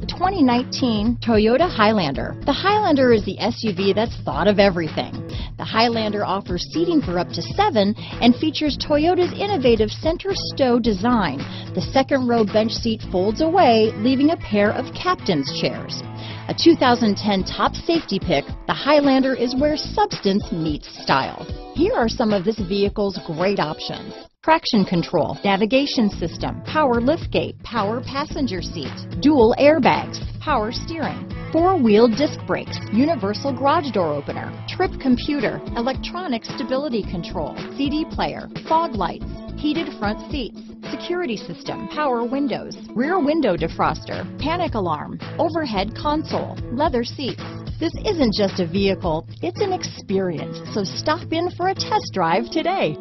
The 2019 Toyota Highlander. The Highlander is the SUV that's thought of everything. The Highlander offers seating for up to seven and features Toyota's innovative center stow design. The second row bench seat folds away, leaving a pair of captain's chairs. A 2010 top safety pick, the Highlander is where substance meets style. Here are some of this vehicle's great options. Traction control, navigation system, power liftgate, power passenger seat, dual airbags, power steering, four-wheel disc brakes, universal garage door opener, trip computer, electronic stability control, CD player, fog lights, heated front seats, security system, power windows, rear window defroster, panic alarm, overhead console, leather seats. This isn't just a vehicle, it's an experience, so stop in for a test drive today.